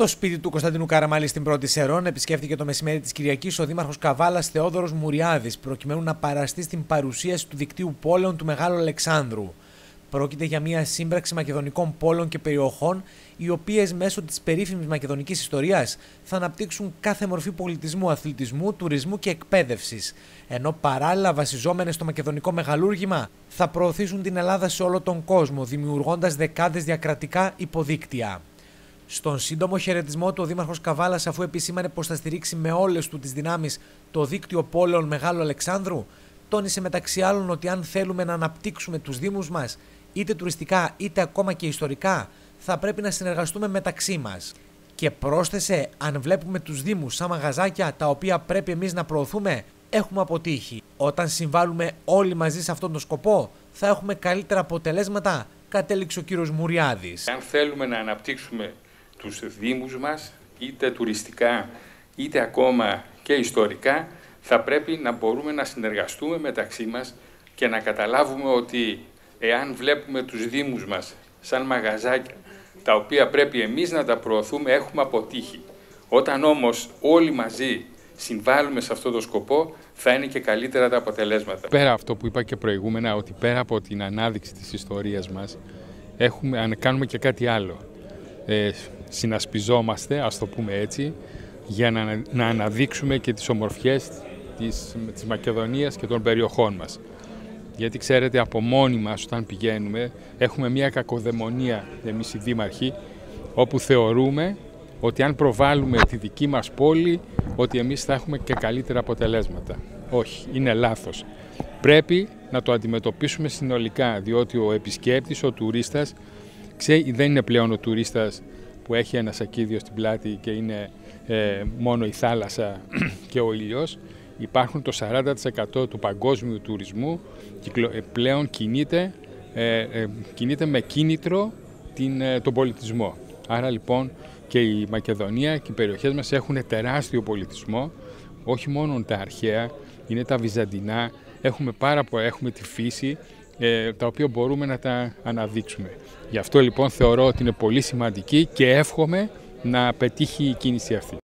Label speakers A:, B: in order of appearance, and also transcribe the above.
A: Το σπίτι του Κωνσταντινού Καραμαλή στην πρώτη Σερών επισκέφθηκε το μεσημέρι της Κυριακής ο Δήμαρχος Καβάλας Θεόδωρος Μουριάδης, προκειμένου να παραστεί στην παρουσίαση του δικτύου πόλεων του Μεγάλου Αλεξάνδρου. Πρόκειται για μια σύμπραξη μακεδονικών πόλεων και περιοχών, οι οποίες μέσω της περίφημης μακεδονικής ιστορίας θα αναπτύξουν κάθε μορφή πολιτισμού, αθλητισμού, τουρισμού και εκπαίδευσης. Ενώ παράλληλα βασιζόμενες στο μακεδονικό μεγαλούργημα θα προωθήσουν την Ελλάδα σε όλο τον κόσμο, δημιουργώντας δεκάδες διακρατικά υποδίκτυα. Στον σύντομο χαιρετισμό του, ο Δήμαρχος Καβάλας, αφού επισήμανε πως θα στηρίξει με όλες του τις δυνάμεις το δίκτυο πόλεων Μεγάλου Αλεξάνδρου, τόνισε μεταξύ άλλων ότι αν θέλουμε να αναπτύξουμε τους Δήμους μας, είτε τουριστικά είτε ακόμα και ιστορικά, θα πρέπει να συνεργαστούμε μεταξύ μας. Και πρόσθεσε, αν βλέπουμε τους Δήμους σαν μαγαζάκια τα οποία πρέπει εμείς να προωθούμε, έχουμε αποτύχει. Όταν συμβάλλουμε όλοι μαζί σε αυτόν τον σκοπό, θα έχουμε καλύτερα αποτελέσματα, κατέληξε ο κύριος Μουριάδης.
B: Αν θέλουμε να αναπτύξουμε τους Δήμους μας, είτε τουριστικά, είτε ακόμα και ιστορικά, θα πρέπει να μπορούμε να συνεργαστούμε μεταξύ μας και να καταλάβουμε ότι εάν βλέπουμε τους Δήμους μας σαν μαγαζάκια, τα οποία πρέπει εμείς να τα προωθούμε, έχουμε αποτύχει. Όταν όμως όλοι μαζί συμβάλλουμε σε αυτό το σκοπό, θα είναι και καλύτερα τα αποτελέσματα.
C: Πέρα αυτό που είπα και προηγούμενα, ότι πέρα από την ανάδειξη της ιστορίας μας, έχουμε, κάνουμε και κάτι άλλο. Ε, συνασπιζόμαστε, ας το πούμε έτσι, για να, να αναδείξουμε και τις ομορφιές της, της Μακεδονίας και των περιοχών μας. Γιατί ξέρετε, από μόνοι μας όταν πηγαίνουμε, έχουμε μια κακοδαιμονία εμείς οι δήμαρχοι, όπου θεωρούμε ότι αν προβάλλουμε τη δική μας πόλη, ότι εμείς θα έχουμε και καλύτερα αποτελέσματα. Όχι, είναι λάθος. Πρέπει να το αντιμετωπίσουμε συνολικά, διότι ο επισκέπτης, ο τουρίστας, ξέρει, δεν είναι πλέον ο τουρίστας που έχει ένα σακίδιο στην πλάτη και είναι ε, μόνο η θάλασσα και ο ήλιος, υπάρχουν το 40% του παγκόσμιου τουρισμού ε, πλέον κινείται, ε, κινείται με κίνητρο την, τον πολιτισμό. Άρα λοιπόν και η Μακεδονία και οι περιοχές μας έχουν τεράστιο πολιτισμό, όχι μόνο τα αρχαία, είναι τα βυζαντινά, έχουμε πάρα πολλά, έχουμε τη φύση, ε, τα οποία μπορούμε να τα αναδείξουμε. Γι' αυτό λοιπόν θεωρώ ότι είναι πολύ σημαντική και εύχομαι να πετύχει η κίνηση αυτή.